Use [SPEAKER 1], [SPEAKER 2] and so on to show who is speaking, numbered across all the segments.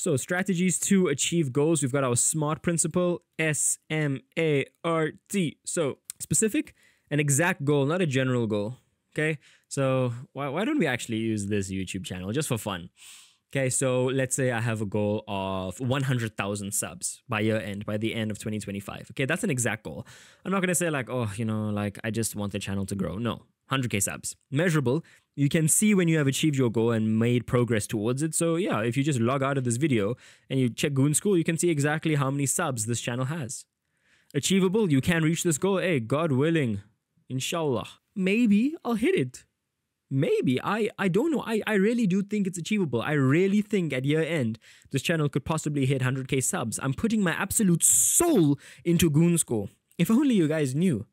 [SPEAKER 1] So, strategies to achieve goals. We've got our SMART principle S M A R T. So, specific, an exact goal, not a general goal. Okay. So, why, why don't we actually use this YouTube channel just for fun? Okay, so let's say I have a goal of 100,000 subs by year end, by the end of 2025. Okay, that's an exact goal. I'm not gonna say like, oh, you know, like I just want the channel to grow. No, 100k subs. Measurable. You can see when you have achieved your goal and made progress towards it. So yeah, if you just log out of this video and you check Goon School, you can see exactly how many subs this channel has. Achievable, you can reach this goal. Hey, God willing, inshallah. Maybe I'll hit it maybe i i don't know i i really do think it's achievable i really think at year end this channel could possibly hit 100k subs i'm putting my absolute soul into goon school if only you guys knew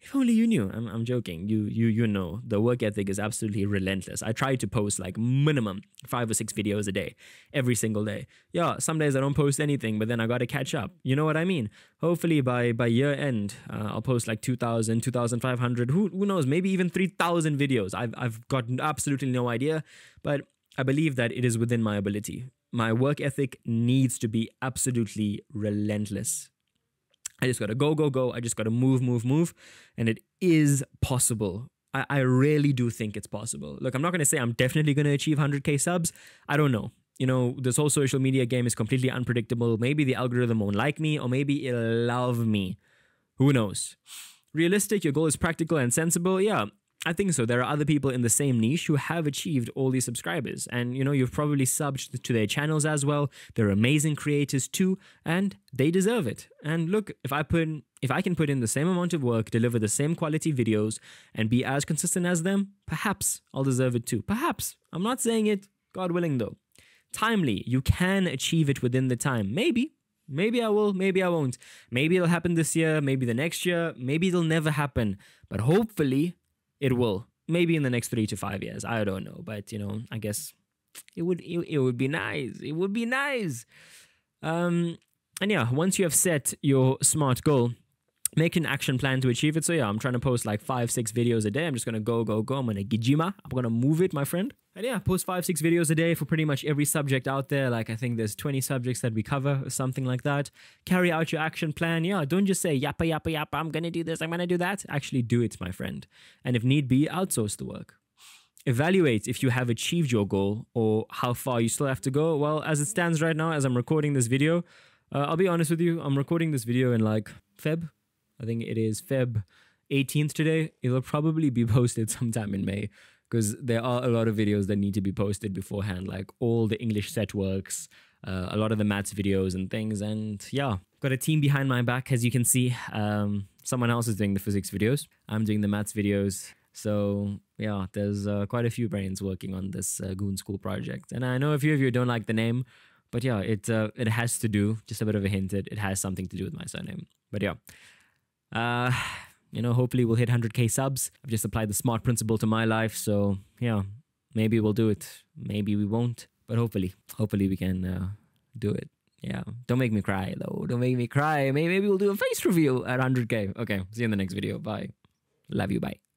[SPEAKER 1] if only you knew. I'm, I'm joking. You you you know the work ethic is absolutely relentless. I try to post like minimum five or six videos a day, every single day. Yeah, some days I don't post anything, but then I got to catch up. You know what I mean? Hopefully by by year end, uh, I'll post like 2,000, 2,500. Who who knows? Maybe even 3,000 videos. I've I've got absolutely no idea, but I believe that it is within my ability. My work ethic needs to be absolutely relentless I just got to go, go, go. I just got to move, move, move. And it is possible. I, I really do think it's possible. Look, I'm not going to say I'm definitely going to achieve 100K subs. I don't know. You know, this whole social media game is completely unpredictable. Maybe the algorithm won't like me, or maybe it'll love me. Who knows? Realistic, your goal is practical and sensible. Yeah, I think so. There are other people in the same niche who have achieved all these subscribers. And, you know, you've probably subbed to their channels as well. They're amazing creators too, and they deserve it. And look, if I put if I can put in the same amount of work, deliver the same quality videos, and be as consistent as them, perhaps I'll deserve it too. Perhaps. I'm not saying it, God willing though. Timely, you can achieve it within the time. Maybe, Maybe I will, maybe I won't. Maybe it'll happen this year, maybe the next year, maybe it'll never happen. But hopefully, it will. Maybe in the next three to five years. I don't know. But, you know, I guess it would it, would be nice. It would be nice. Um, and yeah, once you have set your smart goal, make an action plan to achieve it. So yeah, I'm trying to post like five, six videos a day. I'm just gonna go, go, go. I'm gonna gijima. I'm gonna move it, my friend. And yeah, post five, six videos a day for pretty much every subject out there. Like I think there's 20 subjects that we cover or something like that. Carry out your action plan. Yeah, don't just say yappa, yappa, yappa, I'm gonna do this, I'm gonna do that. Actually do it, my friend. And if need be, outsource the work. Evaluate if you have achieved your goal or how far you still have to go. Well, as it stands right now, as I'm recording this video, uh, I'll be honest with you, I'm recording this video in like Feb, I think it is Feb 18th today. It'll probably be posted sometime in May because there are a lot of videos that need to be posted beforehand, like all the English set works, uh, a lot of the maths videos and things. And yeah, got a team behind my back, as you can see. Um, someone else is doing the physics videos. I'm doing the maths videos. So yeah, there's uh, quite a few brains working on this uh, Goon School project. And I know a few of you don't like the name, but yeah, it uh, it has to do. Just a bit of a hint. It, it has something to do with my surname. But yeah. Uh, you know, hopefully we'll hit 100k subs. I've just applied the smart principle to my life, so yeah, maybe we'll do it. Maybe we won't, but hopefully, hopefully we can uh, do it. Yeah, don't make me cry though. Don't make me cry. Maybe, maybe we'll do a face reveal at 100k. Okay, see you in the next video. Bye. Love you. Bye.